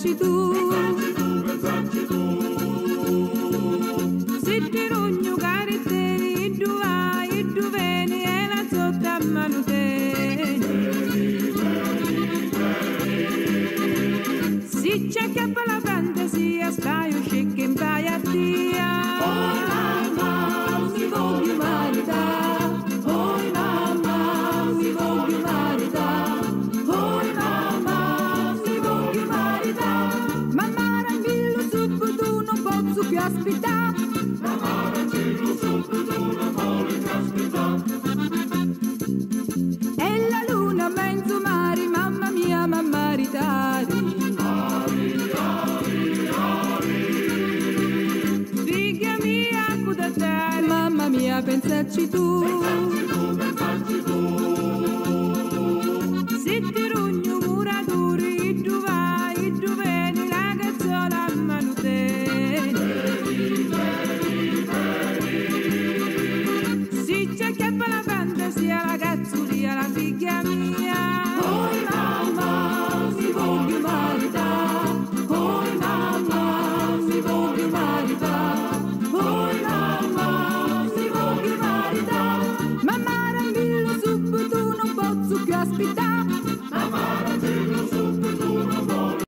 pensaci tu, pensaci tu, pensaci tu. Se ti rugno caritteri, il duva, il duveni e la zotta a mano te. Se c'è che la fantasia, stai uscì che impai a te. caspita. L'amore cielo sopra l'amore caspita. E la luna mezzo mari, mamma mia, mamma ritari. Ari, ari, ari. Figlia mia, cudate. Mamma mia, pensaci tu. Pensarci.